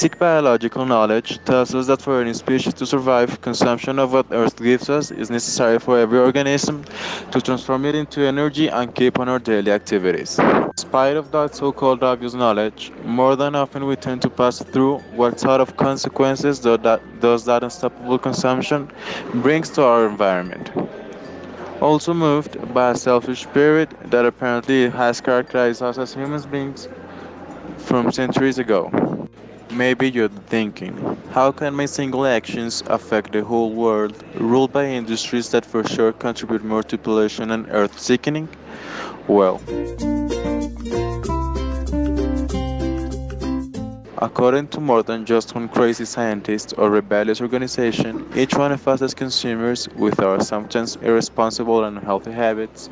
Basic biological knowledge tells us that for any species to survive, consumption of what Earth gives us is necessary for every organism to transform it into energy and keep on our daily activities. In spite of that so-called obvious knowledge, more than often we tend to pass through what sort of consequences that, does that unstoppable consumption brings to our environment. Also moved by a selfish spirit that apparently has characterized us as human beings from centuries ago. Maybe you're thinking, how can my single actions affect the whole world, ruled by industries that for sure contribute more to pollution and earth sickening? Well, According to more than just one crazy scientist or rebellious organization, each one of us as consumers, with our sometimes irresponsible and unhealthy habits,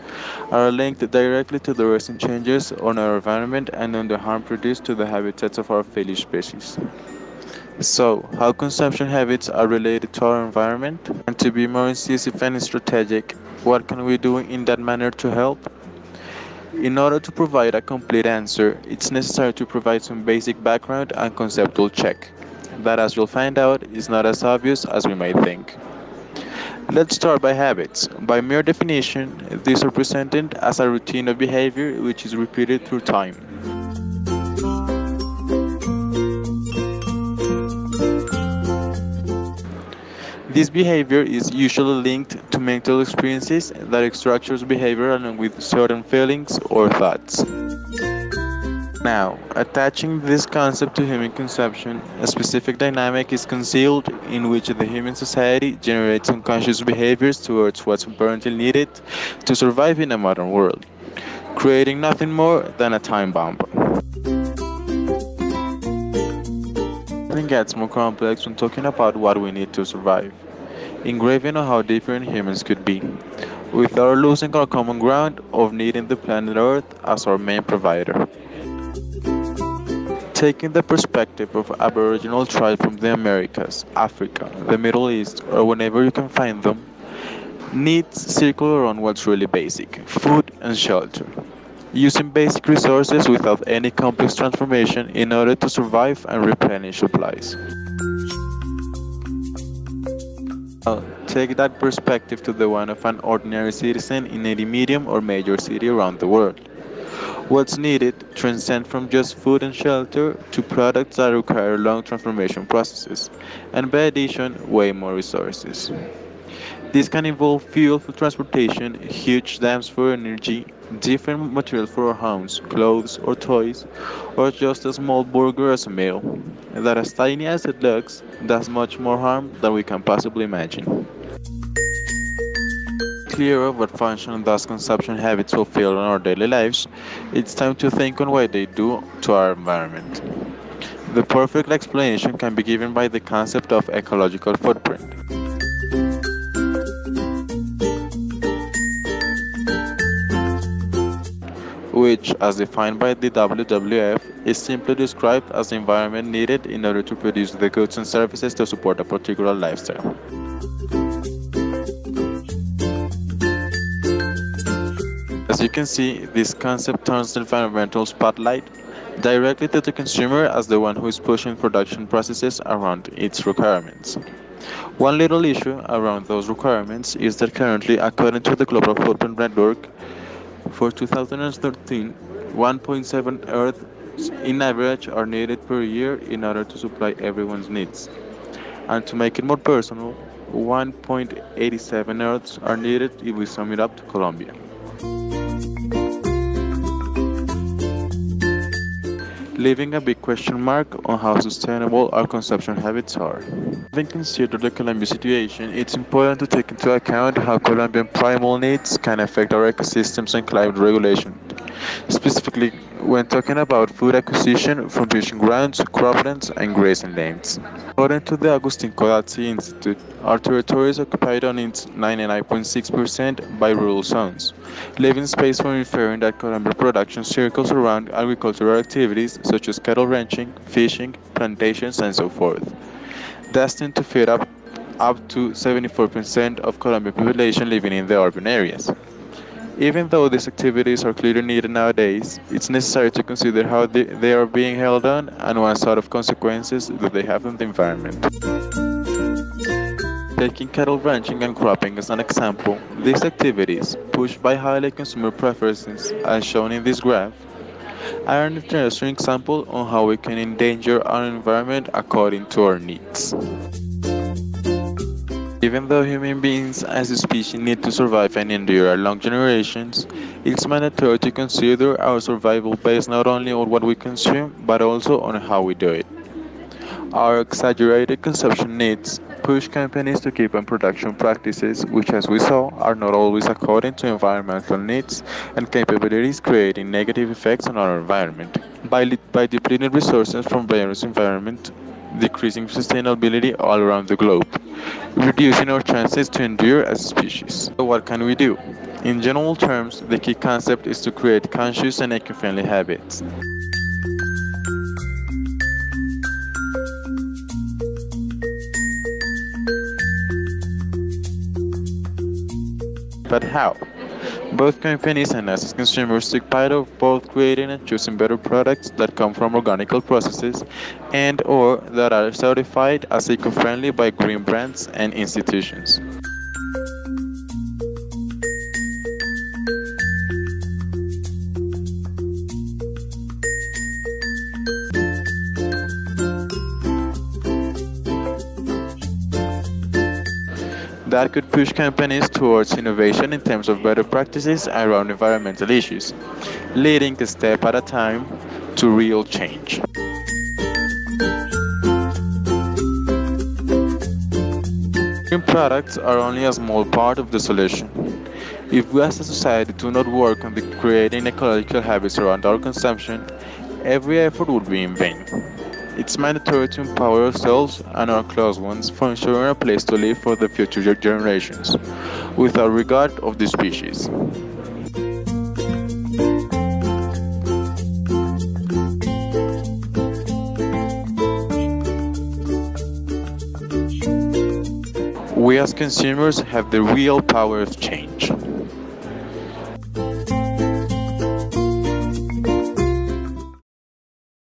are linked directly to the recent changes on our environment and on the harm produced to the habitats of our fellow species. So, how consumption habits are related to our environment? And to be more incisive and strategic, what can we do in that manner to help? In order to provide a complete answer, it's necessary to provide some basic background and conceptual check. That, as you'll find out, is not as obvious as we might think. Let's start by habits. By mere definition, these are presented as a routine of behavior which is repeated through time. This behavior is usually linked to mental experiences that structures behavior along with certain feelings or thoughts. Now, attaching this concept to human conception, a specific dynamic is concealed in which the human society generates unconscious behaviors towards what's apparently needed to survive in a modern world, creating nothing more than a time bomb. Nothing gets more complex when talking about what we need to survive, engraving on how different humans could be, without losing our common ground of needing the planet Earth as our main provider. Taking the perspective of Aboriginal tribes from the Americas, Africa, the Middle East, or whenever you can find them, needs circle around what's really basic food and shelter using basic resources without any complex transformation in order to survive and replenish supplies. Take that perspective to the one of an ordinary citizen in any medium or major city around the world. What's needed transcend from just food and shelter to products that require long transformation processes, and by addition, way more resources. This can involve fuel for transportation, huge dams for energy, different material for our homes, clothes, or toys, or just a small burger as a meal, that as tiny as it looks, does much more harm than we can possibly imagine. Clear of what function those consumption habits fulfill in our daily lives, it's time to think on what they do to our environment. The perfect explanation can be given by the concept of ecological footprint. Which, as defined by the WWF, is simply described as the environment needed in order to produce the goods and services to support a particular lifestyle. As you can see, this concept turns the environmental spotlight directly to the consumer as the one who is pushing production processes around its requirements. One little issue around those requirements is that currently, according to the Global Footprint Network, for 2013, 1.7 Earths in average are needed per year in order to supply everyone's needs. And to make it more personal, 1.87 Earths are needed if we sum it up to Colombia. Leaving a big question mark on how sustainable our consumption habits are. Having considered the Colombian situation, it's important to take into account how Colombian primal needs can affect our ecosystems and climate regulation. Specifically, when talking about food acquisition from fishing grounds, croplands, and grazing lands. According to the Agustin Codazzi Institute, our territory is occupied on its 99.6% by rural zones, leaving space for inferring that Colombian production circles around agricultural activities such as cattle ranching, fishing, plantations, and so forth, destined to feed up up to 74% of Colombian population living in the urban areas. Even though these activities are clearly needed nowadays, it's necessary to consider how they, are being held on and what sort of consequences that they have on the environment. Taking cattle ranching and cropping as an example, these activities, pushed by highly consumer preferences as shown in this graph, are an interesting example on how we can endanger our environment according to our needs. Even though human beings as a species need to survive and endure long generations, it's mandatory to consider our survival based not only on what we consume, but also on how we do it. Our exaggerated consumption needs push companies to keep on production practices which as we saw are not always according to environmental needs and capabilities creating negative effects on our environment. By, by depleting resources from various environments, decreasing sustainability all around the globe, reducing our chances to endure as a species. So what can we do? In general terms, the key concept is to create conscious and eco-friendly habits. But how? Both companies and as consumers take part of both creating and choosing better products that come from organical processes and or that are certified as eco-friendly by green brands and institutions. That could push companies towards innovation in terms of better practices around environmental issues, leading a step at a time to real change. Green products are only a small part of the solution. If we as a society do not work on creating ecological habits around our consumption, every effort would be in vain. It's mandatory to empower ourselves and our close ones for ensuring a place to live for the future generations, without regard of the species. We as consumers have the real power of change.